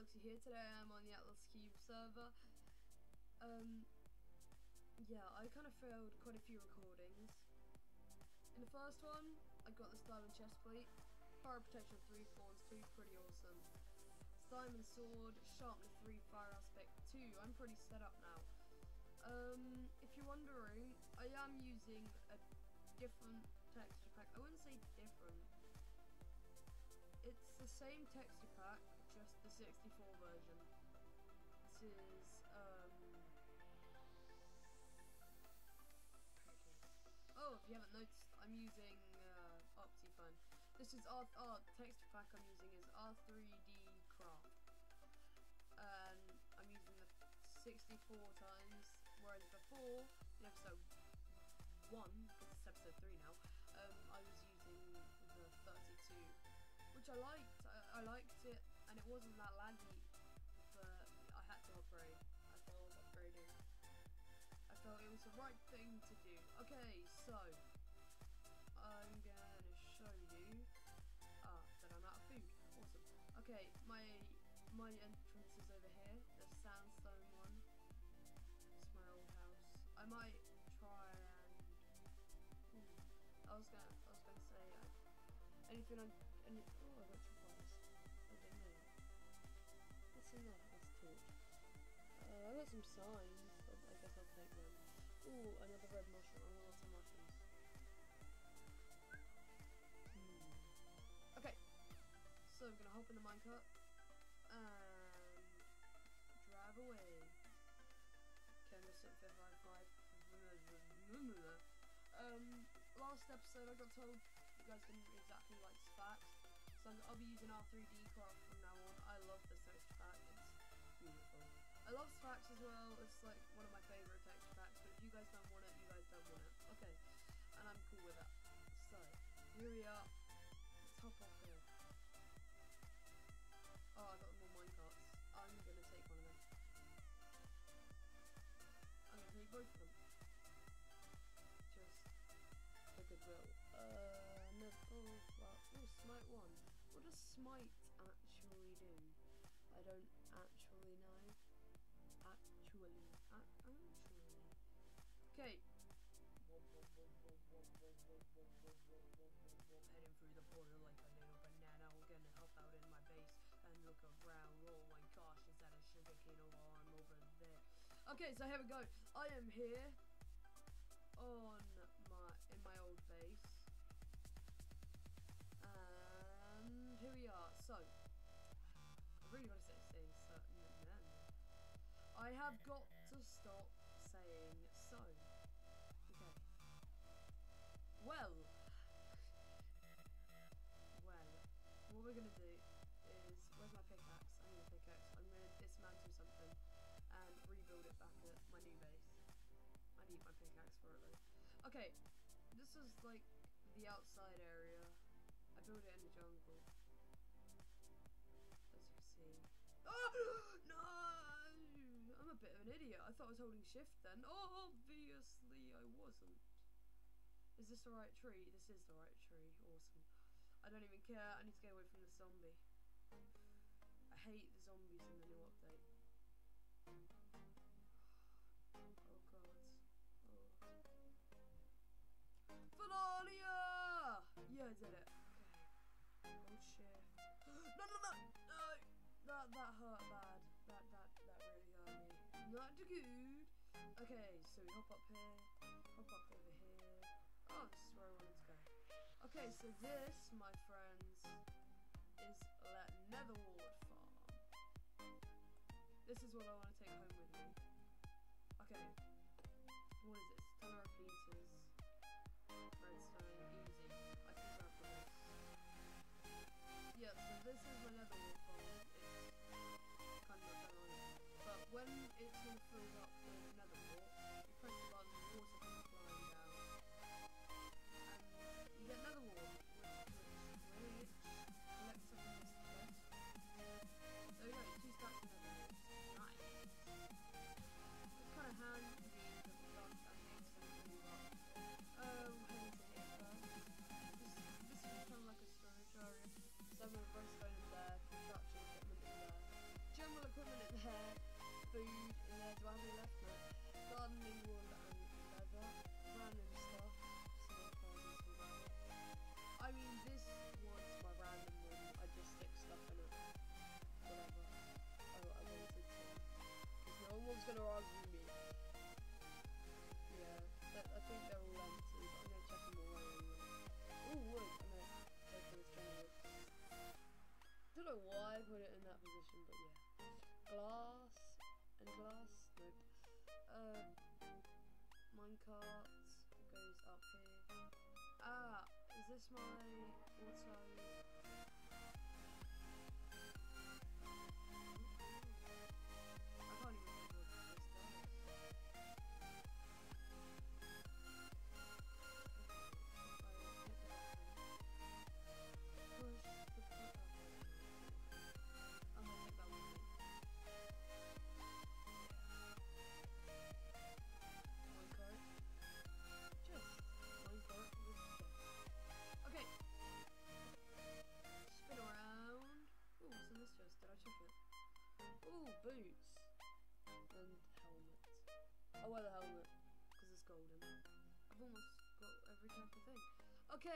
Luxy here. Today I am on the Atlas Cube server. Um, yeah, I kind of failed quite a few recordings. In the first one, I got this diamond chest plate, fire protection 3, thorns 2, pretty awesome. Diamond sword, sharpness 3, fire aspect 2. I'm pretty set up now. Um, if you're wondering, I am using a different texture pack. I wouldn't say different. It's the same texture pack, just the 64 version. This is, um... Oh, if you haven't noticed, I'm using uh, Optifine. This is R, oh, texture pack I'm using is R3D Craft. And I'm using the 64 times, whereas before, in episode 1, because it's episode 3 now, um, I was using the 32 which I liked. I, I, liked it, and it wasn't that laggy, but I had to upgrade. I felt I was upgrading. I felt it was the right thing to do. Okay, so I'm gonna show you ah, that I'm out of food. Awesome. Okay, my my entrance is over here, the sandstone one. It's my old house. I might try and. Hmm, I was gonna I was gonna say. I, anything on any oh I got two bars. In. Uh, I got some signs, I guess I'll take them. Ooh, another red mushroom. I want some mushrooms. Hmm. Okay. So I'm gonna hop in the minecart and drive away. Okay, I'm gonna sit 555. Um, last episode I got told you guys didn't exactly like Sphax, so I'll be using R3D craft from now on. I love the texture pack, it's beautiful. I love Sphax as well, it's like one of my favourite texture packs, but if you guys don't want it, you guys don't want it. Okay, and I'm cool with that. So, here we are. Let's hop off here. Oh, I got more minecarts. I'm gonna take one of them. I'm gonna take both of them. Just for goodwill. Uh, no, oh, well, oh, smite one. What does smite actually do? I don't actually know. Actually, actually. Okay. Heading through the portal like a little banana. Gonna help out in my base and look around. Oh my gosh, is that a sugar cane over there? Okay, so here we go. I am here on my in my old base. Here we are. So I really want to say men. I have got to stop saying so. Okay. Well Well what we're gonna do is where's my pickaxe? I need a pickaxe. I'm gonna dismantle something and rebuild it back at my new base. I need my pickaxe for it though. Okay, this is like the outside area. I built it in the jungle. Oh no! I'm a bit of an idiot. I thought I was holding shift then. Oh, obviously I wasn't. Is this the right tree? This is the right tree. Awesome. I don't even care. I need to get away from the zombie. I hate the zombies in the new update. Oh god. Oh. Falalia! Yeah, I did it. That, that hurt bad. That, that, that really hurt me. Not too good. Okay, so we hop up here. Hop up over here. Oh, this is where I wanted to go. Okay, so this, my friends, is Let Netherwart Farm. This is what I want to take home with me. Okay. What is this? Stuff in it. Whatever. I, I wanted to. Because no one's gonna argue me. Yeah, I think they're all empty, I'm gonna check them all anyway. Ooh. I'm gonna take this. Don't know why I put it in that position, but yeah. Glass. Any glass? Nope. Uh, minecart goes up here. Ah, is this my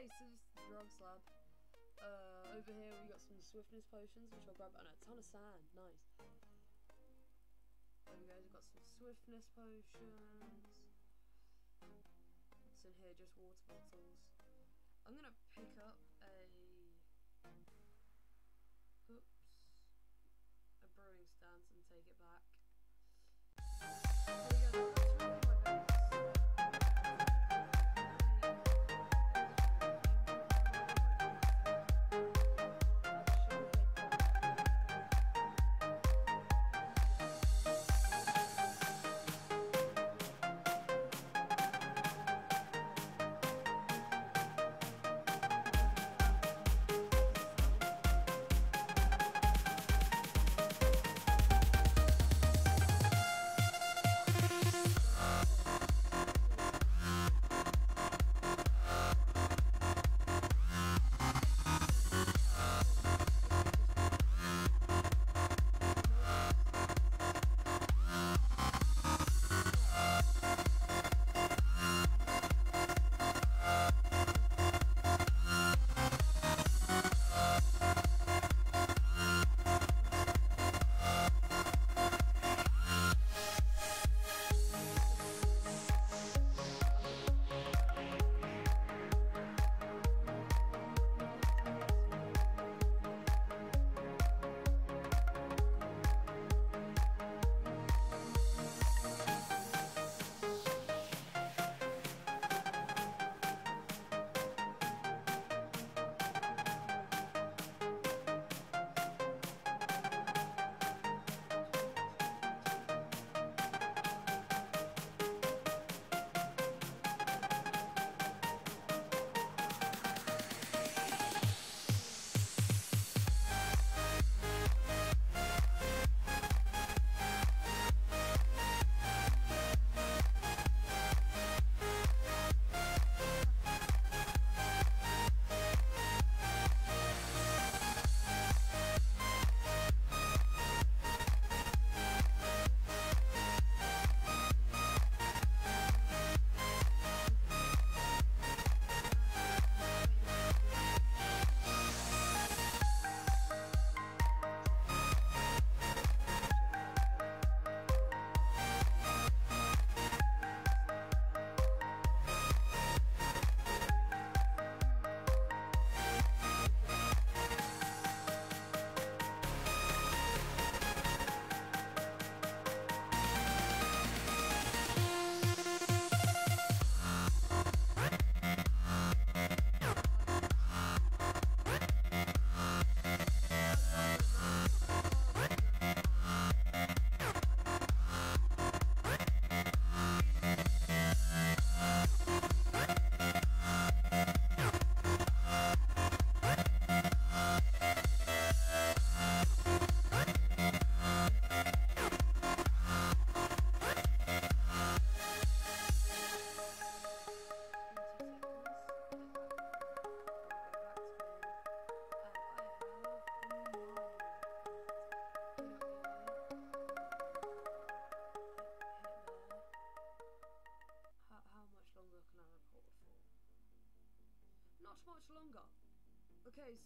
Okay, so this is the drugs lab. Uh, over here we got some swiftness potions, which I'll grab, and a ton of sand. Nice. There we go. We've got some swiftness potions. What's in here? Just water bottles. I'm gonna pick up a. Oops. A brewing stand and take it back.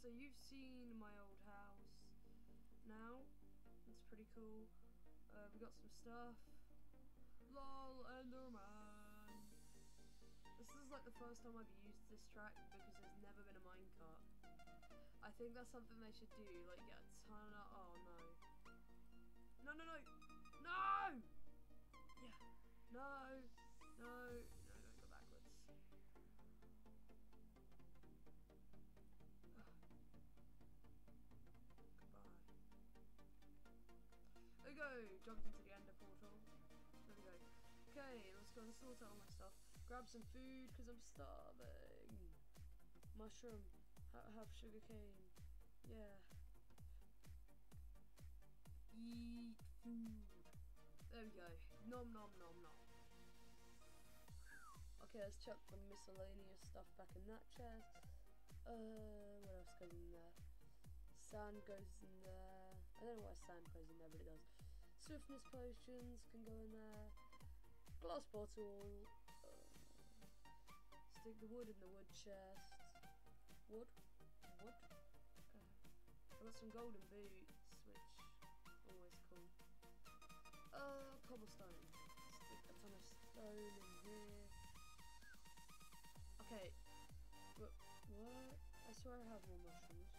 So you've seen my old house now. It's pretty cool. Uh, we got some stuff. LOL Enderman. This is like the first time I've used this track because there's never been a minecart. I think that's something they should do, like get a ton of oh no. No no no! No! Go and sort out all my stuff. Grab some food because I'm starving. Mushroom. Ha have sugar cane. Yeah. Eat food. There we go. Nom nom nom nom. Okay, let's chuck the miscellaneous stuff back in that chest. Uh, what else goes in there? Sand goes in there. I don't know why sand goes in there, but it does. Swiftness potions can go in there. Glass bottle. Uh, stick the wood in the wood chest. Wood? Wood? Uh, I got some golden boots, which always cool. Uh, cobblestone. Stick a ton of stone in here. Okay. What? What? I swear I have more mushrooms.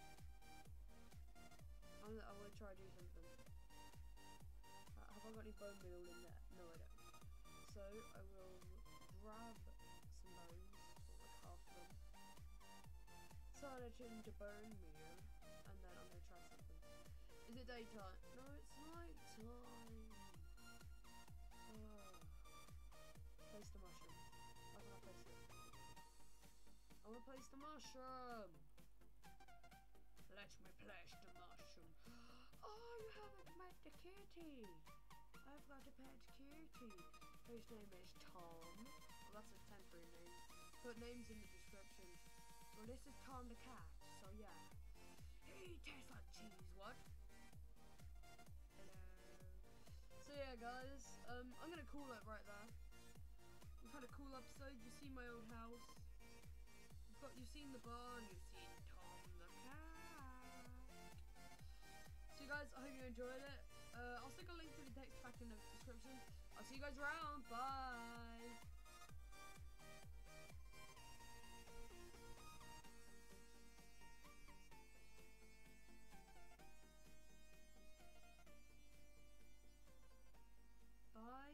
I'm, I want to try to do something. Have I got any bone meal in there? No, I don't. I will grab some bones, or like half of them. Turn it into bone meal, and then I'm gonna try something. Is it daytime? No, it's night time. Oh. Ah. Place the mushroom. How can I place it? I want to place the mushroom. Let me place the mushroom. Oh, you haven't met the kitty. I've got a pet kitty. His name is Tom. Well, that's a temporary name. Put names in the description. Well, this is Tom the cat, so yeah. He tastes like cheese, what? Hello. So yeah, guys, um, I'm gonna call it right there. We've had a cool episode. You've seen my old house. You've got, you've seen the barn. You've seen Tom the cat. So guys, I hope you enjoyed it. Uh, I'll stick a link to the text back in the description. I'll see you guys around. Bye. Bye.